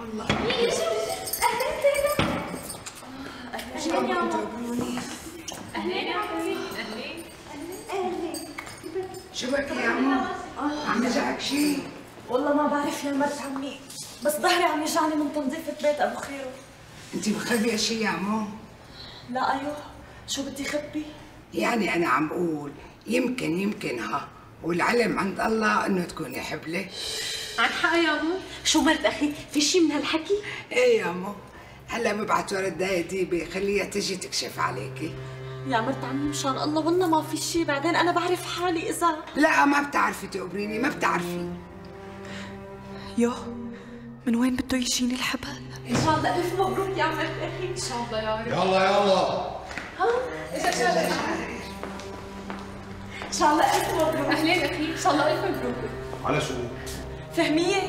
والله أهلا يا ماما أهلا يا عمي أهلا شو بك يا عمو؟ عم يجعك شيء؟ والله ما بعرف يا مرت عمي بس ظهري عم يجعني من تنظيف بيت أبو خيرو انت مخبية شيء يا عمو؟ لا أيوه شو بدي خبي يعني أنا عم بقول يمكن يمكن ها والعلم عند الله إنه تكوني حبلة عن حق يا مو؟ شو مرت أخي؟ في شي من هالحكي؟ إيه يا عمو هلا ببعت ورداية ديبة خليها تجي تكشف عليكي. يا مرت عمي مشان الله. والله ما في شي. بعدين أنا بعرف حالي إذا. لا ما بتعرفي تقبريني ما بتعرفي. يو من وين بده يجيني الحبل؟ إن شاء الله. ألف مبروك يا مرت أخي. إن شاء الله يا رب. يلا يلا. إذا شاء إن شاء الله ألف مبروك. أهلين أخي. إن شاء الله ألف مبروك. على شو؟ فهميه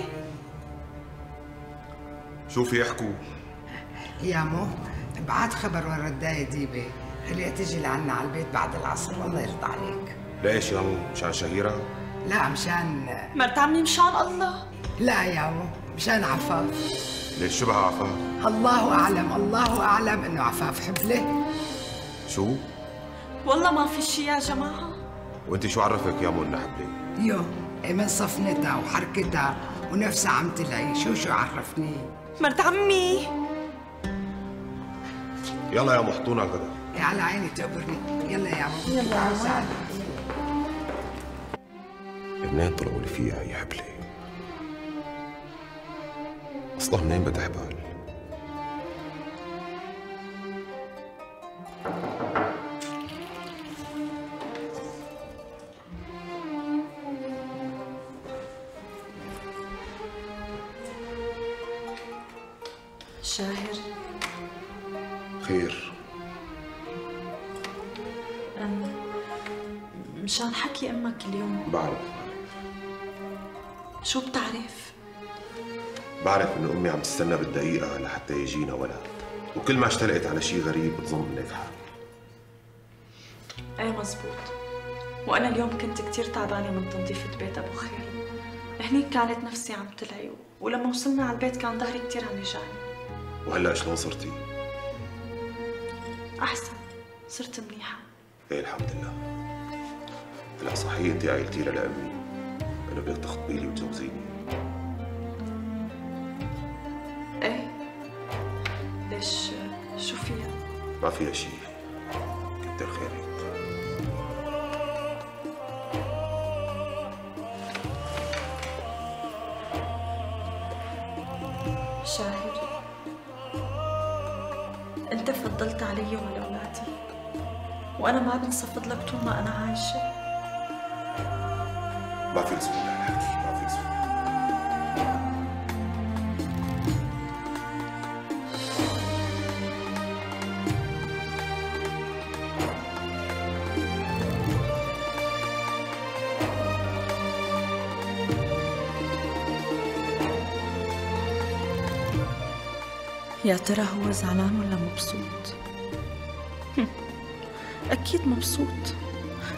شو في يحكوا؟ يا عمو ابعت خبر ورداية ديبة خليها تجي لعنا على البيت بعد العصر والله يرضى عليك ليش يا عمو؟ مشان شهيرة؟ لا مشان مرت عمي مشان الله لا يا عمو مشان عفاف ليش شبه عفاف؟ الله أعلم الله أعلم إنه عفاف حبله شو؟ والله ما في شي يا جماعة وأنت شو عرفك يا مو انها حبلة؟ يو من صفنتها وحركتها ونفسها عم تلعي شو شو عرفني؟ مرت عمي. يلا يا محطونا الغدا يا على عيني تقبرني. يلا يا عمو. يلا يا سعد. منين طلعوا لي فيها هي حبلة؟ أصلا منين بدها حبال؟ خير مشان حكي أمك اليوم؟ بعرف. شو بتعرف؟ بعرف انه أمي عم تستنى بالدقيقة لحتى يجينا ولد. وكل ما اشتلقت على شيء غريب بتظن انك حامل إيه مزبوط. وأنا اليوم كنت كتير تعبانة من تنظيف بيت أبو خير. هنيك كانت نفسي عم تلعي ولما وصلنا على البيت كان ظهري كتير عم يجعني. وهلأ شلون صرتي؟ أحسن. صرت منيحة. إيه الحمد لله. هلا صحيح انت لها لامي انه بدك تخطبي لي وتجوزيني إيه. ليش شو فيها؟ ما فيها شيء. كتر خيرك شاهر أنت فضلت علي وعلى أولادي. وأنا ما بنصفد لك طول ما أنا عايشة. ما يا ترى هو زعلان ولا مبسوط؟ أكيد مبسوط.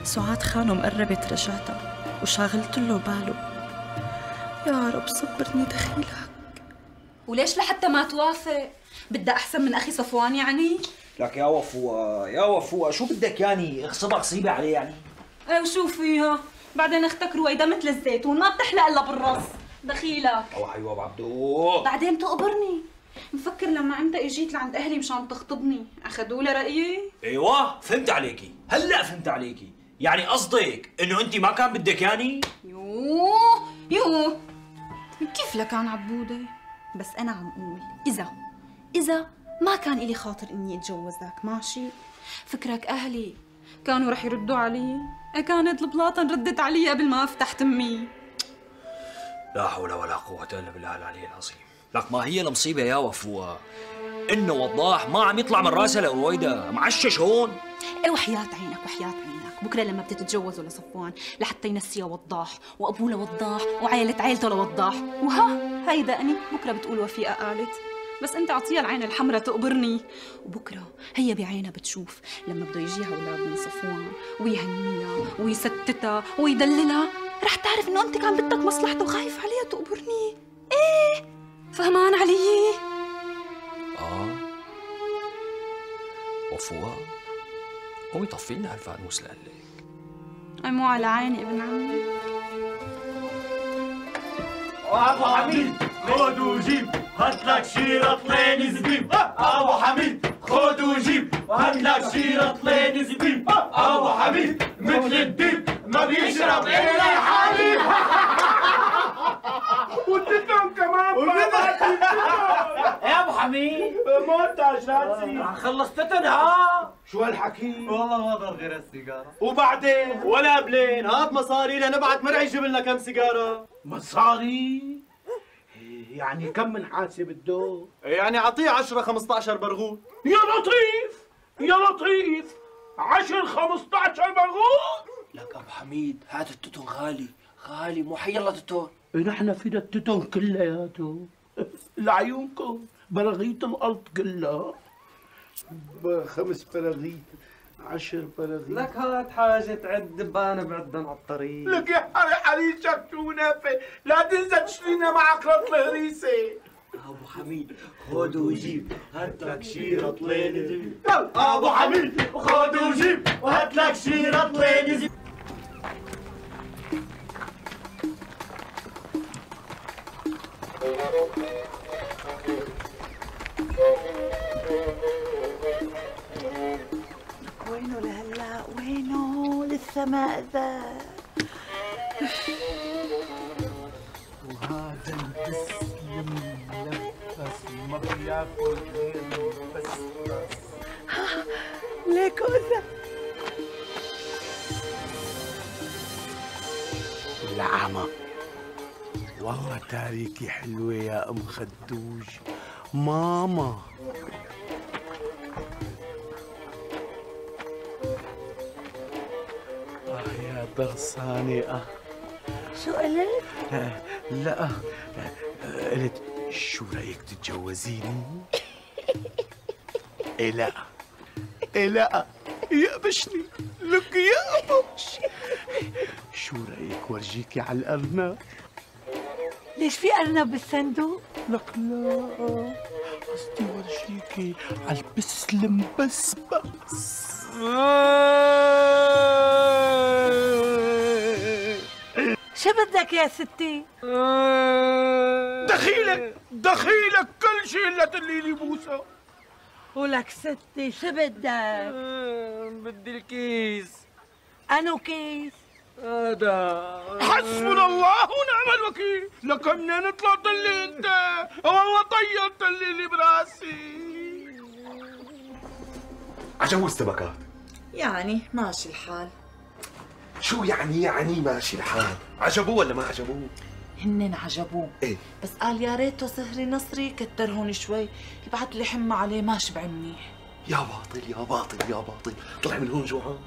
سعاد خانه مقربت رجعتها وشاغلت له باله. يا رب صبرني دخيلك. وليش لحتى ما توافق؟ بدها أحسن من أخي صفوان يعني؟ لك يا وفوة يا وفوة شو بدك يعني؟ اغصبها غصيبة عليه يعني. إيه وشو فيها؟ بعدين أختك رويدا مثل الزيتون ما بتحلق إلا بالراس دخيلك. أو حيوة عبدو. بعدين تقبرني. مفكر لما انت اجيت لعند أهلي مشان تخطبني. أخذوا لي رأيي. أيوه فهمت عليكي. هلأ فهمت عليكي. يعني قصدك إنه انت ما كان بدك يعني؟ يوه يوه. كيف لك عن عبودة؟ بس أنا عم أقول إذا إذا ما كان إلي خاطر إني أتجوزك ماشي؟ فكرك أهلي كانوا رح يردوا علي. كانت البلاطة ردت علي قبل ما أفتح تمي. لا حول ولا قوة إلا بالله العلي العظيم. لك ما هي المصيبة يا وفوة. إنه وضاح ما عم يطلع من راسها لرويدا معشش هون. إيه وحياة عينك وحياة عينك. بكرة لما بتتجوزوا لصفوان لحتى ينسيها وضاح وأبوه لوضاح وعائلة عيلته لوضاح. وها هيدا أني بكرة بتقول وفيقة قالت بس أنت أعطيها العين الحمراء تقبرني. وبكرة هي بعينها بتشوف لما بده يجيها أولاد من صفوان ويهنيها ويستتها ويدللها. رح تعرف إنه أنت كان بدك مصلحته وخايف عليها تقبرني. فوق قومي طفي لنا هالفانوس لقلك أي مو على عيني ابن عمي. أبو حميد خد وجيب. هات لك شي رطلين زبيب. أبو حميد خد وجيب. هات لك شي رطلين زبيب. أبو حميد مثل الديب ما بيشرب إلا الحليب. والتتون كمان. حميد مونتاج راسي خلصتن ها؟ شو هالحكي والله ما ضل غير السيجارة. وبعدين؟ ولا قبلين هات مصاري لنبعت مرعي يجيب لنا كم سيجارة. مصاري؟ يعني كم من حاسب الدور؟ يعني أعطيه 10 15 برغوث. يا لطيف! يا لطيف! عشر خمسطعشر مرغوب لك أبو حميد هذا التوتون غالي. غالي مو حيلا توتون نحن فينا التتون كلياته لعيونكم. براغيث الأرض كلها خمس براغيث عشر براغيث لك هات حاجة تعد دبانة بعدن على الطريق. لك يا حري حري شفتونا لا تنسى تشترينا معك رطل هريسة. أبو حميد خد وجيب. هات لك شي رطلين زبيب أبو حميد خد وجيب. وهات لك شي رطلين زبيب وينه لهلا؟ وينه لسه ما اذى وهذا المسلم ملبس ما بياكل غير بس بس. ليك أذى. العمى والله تاريكي حلوة يا أم خدوج ماما. آه ضغصاني آه. شو قلت؟ آه، لا آه، آه، قلت شو رأيك تتجوزيني؟ إيه لا. إيه لا. يقبشني. لك يقبش. شو رأيك ورجيكي على الأرنب؟ ليش في أرنب بالصندوق؟ لك لا قصدي ورجيكي على البسلم بس بس. شو بدك يا ستي؟ دخيلك دخيلك كل شيء الا تقليلي بوسة. ولك ستي شو بدك؟ بدي الكيس. أنو كيس؟ هذا. حسبنا الله ونعم الوكيل. لك منين طلعت لي انت والله طيرت لي اللي براسي. عجبوا السمكات يعني ماشي الحال. شو يعني يعني ماشي الحال عجبوه ولا ما عجبوه؟ هنن عجبوه. إيه. بس قال يا ريته سهري نصري كتر هون شوي يبعت لي حمى عليه ما شبع منيح. يا باطل يا باطل يا باطل. طلع من هون جوعان؟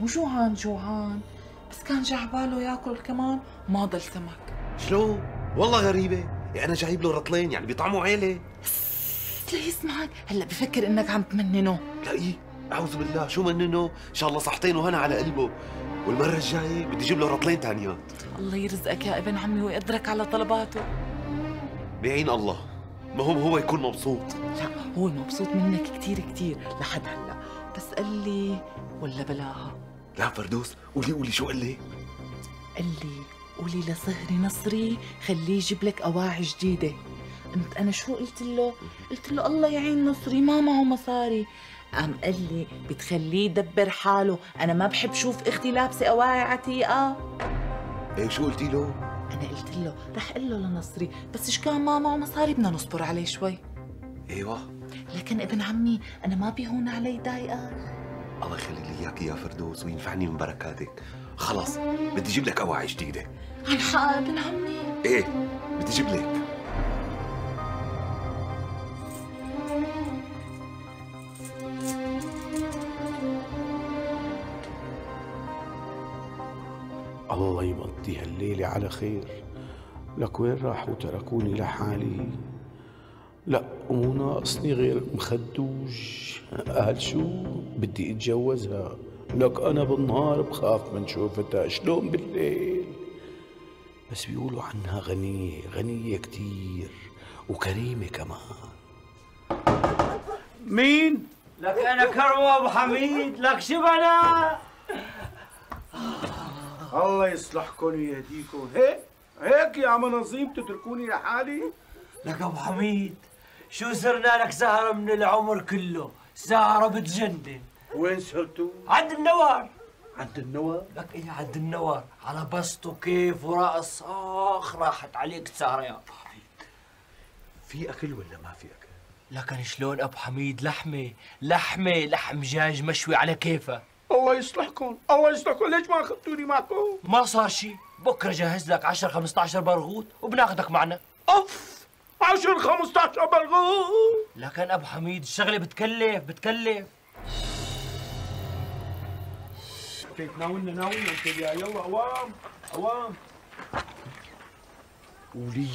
مو جوعان جوعان. بس كان جا باله ياكل كمان ما ضل سمك. شلون؟ والله غريبة. يعني أنا جايب له رطلين يعني بيطعموا عيلة. لا يسمعك. هلا بفكر إنك عم تمننه. لا إيه. أعوذ بالله. شو مننه؟ إن شاء الله صحتين وهنا على قلبه. والمرة الجاية بدي أجيب له رطلين تانيات. الله يرزقك يا ابن عمي ويقدرك على طلباته. بعين الله المهم هو يكون مبسوط. لا هو مبسوط منك كتير كتير لحد هلأ. بس قال لي ولا بلاها لا فردوس قولي قولي شو قال لي؟ قال لي قولي لصهري نصري خليه يجيب لك أواعي جديدة. قمت أنا شو قلت له؟ قلت له الله يعين نصري ما معه مصاري. قام قال لي بتخليه يدبر حاله. أنا ما بحب شوف أختي لابسة اواعي عتيقه إيه شو قلتي له؟ أنا قلت له رح أقول له لنصري. بس إيش كان ما معه مصاري بدنا نصبر عليه شوي. أيوه. لكن ابن عمي أنا ما بيهون علي ضايقه الله يخلي لي إياك يا فردوس وينفعني من بركاتك. خلاص بدي أجيب لك اواعي جديدة. عن حق ابن عمي. إيه بدي أجيب لك. الله يمضي هالليلة على خير. لك وين راحوا تركوني لحالي؟ لا مو ناقصني غير مخدوج. قال شو؟ بدي أتجوزها. لك أنا بالنهار بخاف من شوفتها. شلون بالليل؟ بس بيقولوا عنها غنية غنية كتير وكريمة كمان. مين؟ لك أنا كرمو أبو حميد. لك شبنا الله يصلحكم ويهديكم. هيك؟ هيك يا عم نظيم تتركوني لحالي؟ لك أبو حميد شو صرنا لك سهرة من العمر كله؟ سهرة بتجنن. وين صرتوا؟ عند النوار. عند النوى لك إيه عند النوار على بسطه كيف ورقص آخ راحت عليك السهرة يا أبو حميد. في أكل ولا ما في أكل؟ لكن شلون أبو حميد؟ لحمة لحمة لحم دجاج مشوي على كيفك. الله يصلحكم الله يصلحكم ليش ما أخذتوني معكم؟ ما صار شيء بكرة جهز لك 10 15 برغوت وبناخذك معنا. أوف! 10 15 برغوث لكن أبو حميد الشغلة بتكلف بتكلف. كيف ناولنا ناولنا. انت يا يلا أوام أوام. ولي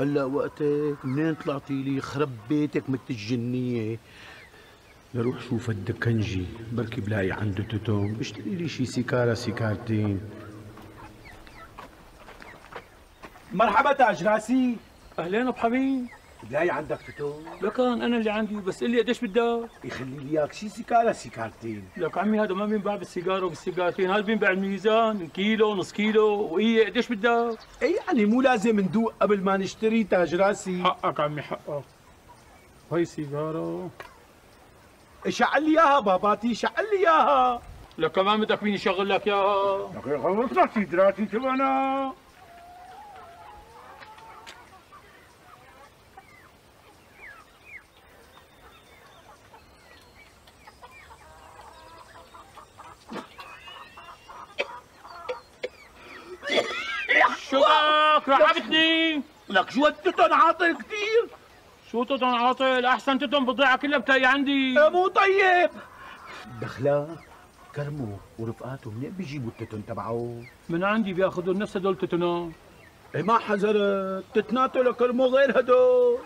هلا وقتك منين طلعتي لي؟ خرب بيتك مثل الجنيه لروح شوف الدكنجي. بركي بلاقي عنده توتوم بشتري لي شي سيكارة سيكارتين. مرحبا تاج راسي. أهلين أبو حميد بلاقي عندك توتون لكن أنا اللي عندي بس قل لي قديش بدك؟ يخلي لي إياك شي سيكارة سيكارتين. لك عمي هذا ما بينباع بالسيجارة وبالسيجارتين. هذا بينباع الميزان؟ كيلو نص كيلو. وإيه قديش بدك؟ اي يعني مو لازم ندوق قبل ما نشتري تاج راسي. حقك عمي حقك. هاي سيجارة. شعل لي اياها باباتي شعل لي اياها لك كمان بدك فيني شعل لك اياها لك خلصنا سيكاراتي كمان شو بك رعبتني لك شو التوتون عاطل كثير شو تطن عاطل أحسن تطن بضيعة كلها بتاعي عندي. مو طيب. دخلا كرمو ورفقاته منين بيجيبوا التوتون تبعه؟ من عندي بياخذوا نفس هدول تتنا إيه ما حذرت تتناتوا لكرمو غير هدول.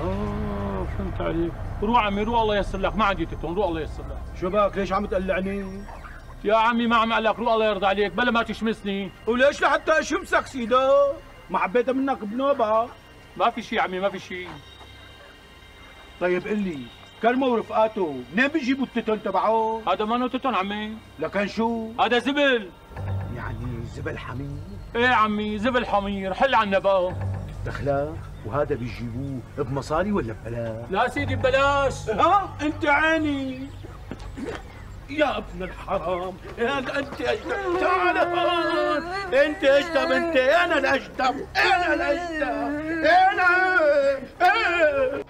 آه فهمت عليك. روح عمي روح الله ييسر لك. ما عندي تتن روح الله ييسر لك. شو بك ليش عم تقلعني؟ يا عمي ما عم أقول لك روح الله يرضى عليك بلا ما تشمسني. وليش لحتى أشمسك سيدا؟ ما حبيتها منك بنوبة. ما في شيء عمي ما في شيء طيب قل لي كرمو ورفقاته منين بيجيبوا التوتون تبعه؟ هذا ما تتن عمي؟ لكن شو؟ هذا زبل. يعني زبل حميد إيه عمي زبل حمير حل عنا بقى دخلا وهذا بيجيبوه بمصاري ولا ببلاش؟ لا سيدي ببلاش. ها؟ أنت عيني. يا ابن الحرام هذا أنت اجدب تعال هون أنت أجدب أنت. أنا الأجدب أنا الأجدب. أنا. إيه.